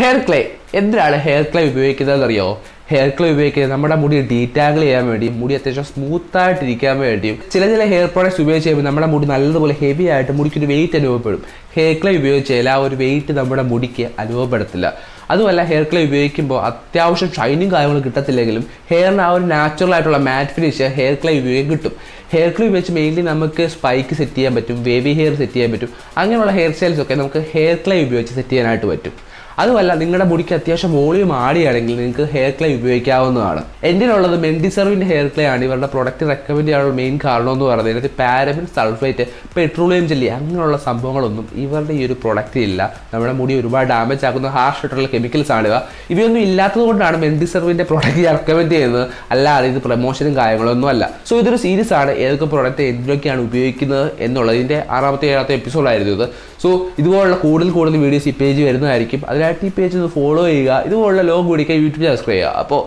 Hair clay എന്തിനാണ് hair clay ഉപയോഗിക്കുന്നത് അറിയോ ഹെയർ ക്ലേ ഉപയോഗിക്കുന്നത് നമ്മുടെ മുടി ഡീറ്റാങ്കിൾ ചെയ്യാൻ വേണ്ടിയും മുടി അത്യാവശ്യം ആയിട്ടിരിക്കാൻ വേണ്ടിയും. ചില ചില ഹെയർ പ്രോഡക്ട്സ് ഉപയോഗിച്ച് കഴിയുമ്പോൾ നമ്മുടെ മുടി നല്ലതുപോലെ ഹെവി ആയിട്ട് മുടിക്കൊരു വെയിറ്റ് അനുഭവപ്പെടും. ഹെയർ ക്ലേ ഉപയോഗിച്ചാൽ ആ ഒരു വെയിറ്റ് നമ്മുടെ മുടിക്ക് അനുഭവപ്പെടത്തില്ല. അതുമല്ല ഹെയർ ക്ലേ ഉപയോഗിക്കുമ്പോൾ അത്യാവശ്യം ഷൈനിങ് കാര്യങ്ങൾ കിട്ടത്തില്ലെങ്കിലും ഹെയറിന് ആ ഒരു നാച്ചുറൽ ആയിട്ടുള്ള മാറ്റ് ഫിനിഷ് ഹെയർ ക്ലേ ഉപയോഗിക്കും കിട്ടും. ഹെയർ ക്ലേ ഉപയോഗിച്ച് മെയിൻലി നമുക്ക് സ്പൈക്ക് സെറ്റ് ചെയ്യാൻ പറ്റും വേവി ഹെയർ സെറ്റ് ചെയ്യാൻ പറ്റും. അങ്ങനെയുള്ള ഹെയർ സ്റ്റൈൽസ് ഒക്കെ നമുക്ക് ഹെയർ ക്ലേ ഉപയോഗിച്ച് സെറ്റ് ചെയ്യാനായിട്ട് പറ്റും. അതുമല്ല നിങ്ങളുടെ മുടിക്ക് അത്യാവശ്യം വോളിയം ആടിയാണെങ്കിൽ നിങ്ങൾക്ക് ഹെയർ ക്ലേ ഉപയോഗിക്കാവുന്നതാണ്. എന്റെ ഉള്ളത് മെൻഡിസർവിന്റെ ഹെയർ ക്ലേ ആണ്. ഇവരുടെ പ്രൊഡക്റ്റ് റെക്കമെൻഡ് ചെയ്യാനുള്ള മെയിൻ കാരണം എന്ന് പറയുന്നത്. ഇതിനകത്ത് പാരബിൻ സൾഫേറ്റ് പെട്രോളിയം ജെല്ലി അങ്ങനെയുള്ള സംഭവങ്ങളൊന്നും ഇവരുടെ ഈ ഒരു പ്രൊഡക്റ്റ് ഇല്ല. നമ്മുടെ മുടി ഒരുപാട് ഡാമേജ് ആക്കുന്ന ഹാർഷ് ആയിട്ടുള്ള കെമിക്കൽസ് ആണ് ഇവ. ഇവയൊന്നും ഇല്ലാത്തത് കൊണ്ടാണ് മെൻഡിസർവിന്റെ പ്രൊഡക്റ്റ് റെക്കമെൻഡ് ചെയ്യുന്നത്. അല്ലാതെ ഇത് പ്രൊമോഷനും കാര്യങ്ങളൊന്നും അല്ല. സോ ഇതൊരു സീരീസ് ആണ്. ഏതൊക്കെ പ്രൊഡക്റ്റ് എന്തിനൊക്കെയാണ് ഉപയോഗിക്കുന്നത് എന്നുള്ളത് ഇതിന്റെ ആറാമത്തെ ഏഴാമത്തെ എപ്പിസോഡായിരുന്നു ഇത്. സോ ഇതുപോലുള്ള കൂടുതൽ കൂടുതൽ വീഡിയോസ് ഈ പേജ് വരുന്നതായിരിക്കും. അതിനായിട്ട് ഈ പേജ് ഫോളോ ചെയ്യുക ഇതുപോലുള്ള ലോഗ് കൂടിക്കാൻ യൂട്യൂബ് സബ്സ്ക്രൈബ് ചെയ്യുക. അപ്പോൾ